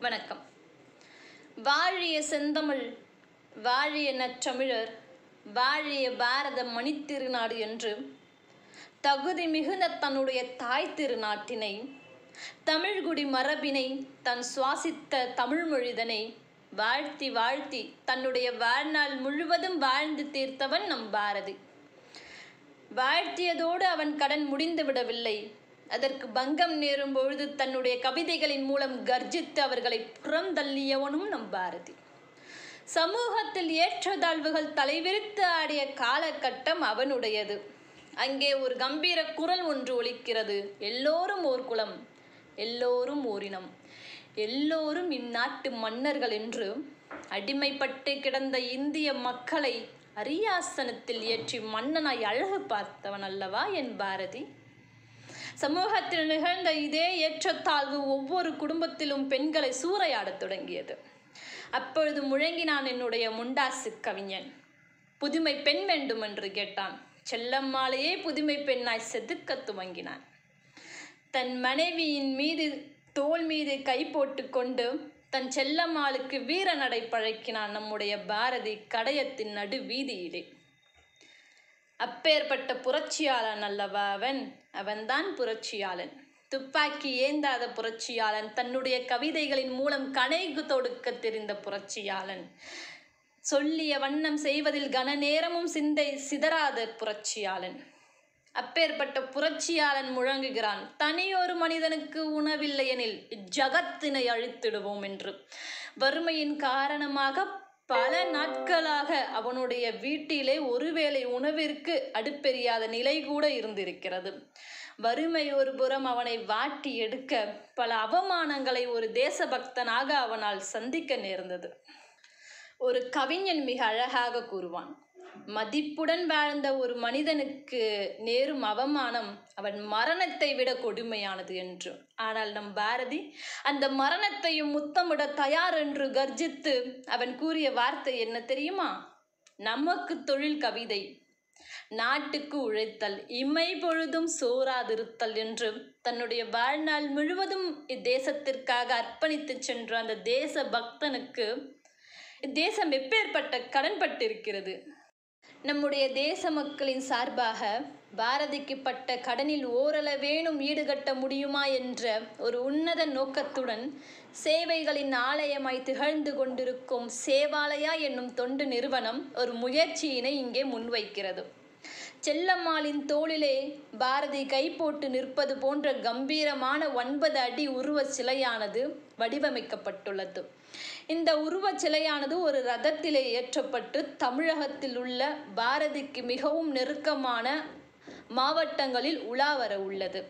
வணக்கம். வாழிய செந்தமிழ் வாழிய நற்றமிழர் வாழிய பாரத மணித்திருநாடு என்று தகுதி மிகுந்த தன்னுடைய தாய் திருநாட்டினை தமிழ்குடி மரபினை தன் சுவாசித்த தமிழ் மொழிதனை வாழ்த்தி வாழ்த்தி தன்னுடைய வாழ்நாள் முழுவதும் வாழ்ந்து தீர்த்தவன் நம் பாரதி. வாழ்த்தியதோடு அவன் கடன் முடிந்து விடவில்லை. அதற்கு பங்கம் நேரும் பொழுது தன்னுடைய கவிதைகளின் மூலம் கர்ஜித்து அவர்களை புறந்தள்ளியவனும் நம் பாரதி. சமூகத்தில் ஏற்றத்தாழ்வுகள் தலைவிரித்து ஆடிய காலகட்டம் அவனுடையது. அங்கே ஒரு கம்பீர குரல் ஒன்று ஒலிக்கிறது. எல்லோரும் ஓர் குலம் எல்லோரும் ஓரினம் எல்லோரும் இந்நாட்டு மன்னர்கள் என்று. அடிமைப்பட்டு கிடந்த இந்திய மக்களை அரியாசனத்தில் ஏற்றி மன்னனாய் அழகு பார்த்தவன் அல்லவா என் பாரதி? சமூகத்தில் நிகழ்ந்த இதே ஏற்றத்தாழ்வு ஒவ்வொரு குடும்பத்திலும் பெண்களை சூறையாடத் தொடங்கியது. அப்பொழுது முழங்கினான் என்னுடைய முண்டாசு கவிஞன். புதுமை பெண் வேண்டும் என்று கேட்டான். செல்லம்மாளையே புதுமை பெண்ணாய் செதுக்க துவங்கினான். தன் மனைவியின் மீது தோல் மீது கை போட்டு கொண்டு தன் செல்லம்மாளுக்கு வீர நடை பழக்கினான் நம்முடைய பாரதி கடையத்தின் நடு வீதியிலே அப்பேற்பட்ட புரட்சியாளன் அல்லவா அவன்? அவன்தான் புரட்சியாளன். துப்பாக்கி ஏந்தாத புரட்சியாளன் தன்னுடைய கவிதைகளின் மூலம் கணைகு தொடுக்க தெரிந்த புரட்சியாளன். சொல்லிய வண்ணம் செய்வதில் கன நேரமும் சிந்தை சிதறாத புரட்சியாளன். அப்பேற்பட்ட புரட்சியாளன் முழங்குகிறான் தனியொரு மனிதனுக்கு உணவில்லையெனில் இஜகத்தினை அழித்திடுவோம் என்று. வறுமையின் காரணமாக பல நாட்களாக அவனுடைய வீட்டிலே ஒருவேளை உணவிற்கு அடுப்பெரியாத நிலை கூட இருந்திருக்கிறது. வறுமை ஒரு புறம் அவனை வாட்டி எடுக்க பல அவமானங்களை ஒரு தேசபக்தனாக அவனால் சந்திக்க நேர்ந்தது. ஒரு கவிஞன் மிக அழகாக கூறுவான் மதிப்புடன் வாழ்ந்த ஒரு மனிதனுக்கு நேரும் அவமானம் அவன் மரணத்தை விட கொடுமையானது என்று. ஆனால் நம் பாரதி அந்த மரணத்தையும் முத்தமிட தயார் என்று கர்ஜித்து அவன் கூறிய வார்த்தை என்ன தெரியுமா? நமக்கு தொழில் கவிதை. நாட்டுக்கு உழைத்தல். இமை பொழுதும் சோறாதிருத்தல் என்று தன்னுடைய வாழ்நாள் முழுவதும் இத்தேசத்திற்காக அர்ப்பணித்து சென்ற அந்த தேச பக்தனுக்கு இத்தேசம் எப்பேற்பட்ட கடன்பட்டிருக்கிறது நம்முடைய தேச மக்களின் சார்பாக பாரதிக்குப்பட்ட கடனில் ஓரளவேனும் ஈடுகட்ட முடியுமா என்ற ஒரு உன்னத நோக்கத்துடன் சேவைகளின் ஆலயமாய் திகழ்ந்து கொண்டிருக்கும் சேவாலயா என்னும் தொண்டு நிறுவனம் ஒரு முயற்சியினை இங்கே முன்வைக்கிறது. செல்லம்மாளின் தோளிலே பாரதி கை போட்டு நிற்பது போன்ற கம்பீரமான ஒன்பது அடி உருவ சிலையானது வடிவமைக்கப்பட்டுள்ளது. இந்த உருவச் சிலையானது ஒரு ரதத்திலே ஏற்றப்பட்டு தமிழகத்தில் உள்ள பாரதிக்கு மிகவும் நெருக்கமான மாவட்டங்களில் உலா வர உள்ளது.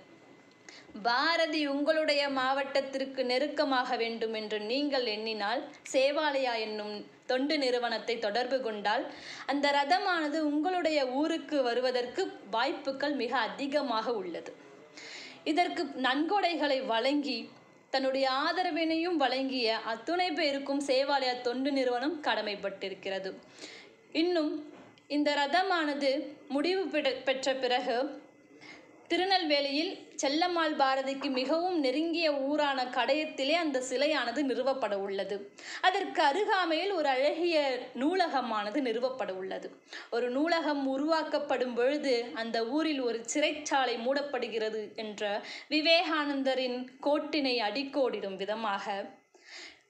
பாரதி உங்களுடைய மாவட்டத்திற்கு நெருக்கமாக வேண்டும் என்று நீங்கள் எண்ணினால் சேவாலயா என்னும் தொண்டு நிறுவனத்தை தொடர்பு கொண்டால் அந்த ரதமானது உங்களுடைய ஊருக்கு வருவதற்கு வாய்ப்புகள் மிக அதிகமாக உள்ளது. இதற்கு நன்கொடைகளை வழங்கி தன்னுடைய ஆதரவினையும் வழங்கிய அத்துணை பேருக்கும் சேவாலயா தொண்டு நிறுவனம் கடமைப்பட்டிருக்கிறது. இன்னும் இந்த ரதமானது முடிவு பெற்ற பிறகு திருநெல்வேலியில் செல்லம்மாள் பாரதிக்கு மிகவும் நெருங்கிய ஊரான கடையத்திலே அந்த சிலையானது நிறுவப்பட உள்ளது. அதற்கு அருகாமையில் ஒரு அழகிய நூலகமானது நிறுவப்பட உள்ளது. ஒரு நூலகம் உருவாக்கப்படும் பொழுது அந்த ஊரில் ஒரு சிறைச்சாலை மூடப்படுகிறது என்ற விவேகானந்தரின் கோட்டினை அடிக்கோடிடும் விதமாக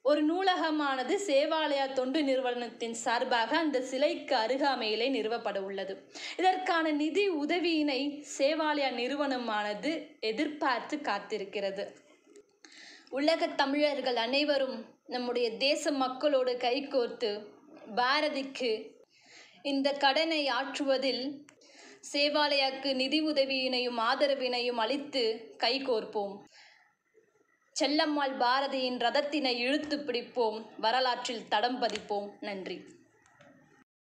ஒரு நூலகமானது சேவாலயா தொண்டு நிறுவனத்தின் சார்பாக அந்த சிலைக்கு அருகாமையிலே நிறுவப்பட உள்ளது. இதற்கான நிதி உதவியினை சேவாலயா நிறுவனமானது எதிர்பார்த்து காத்திருக்கிறது. உலக தமிழர்கள் அனைவரும் நம்முடைய தேச மக்களோடு கைகோர்த்து பாரதிக்கு இந்த கடனை ஆற்றுவதில் சேவாலயாக்கு நிதி உதவியினையும் ஆதரவினையும் அளித்து கைகோர்ப்போம் செல்லம்மாள் பாரதியின் ரதத்தினை இழுத்து பிடிப்போம். வரலாற்றில் தடம் பதிப்போம். நன்றி.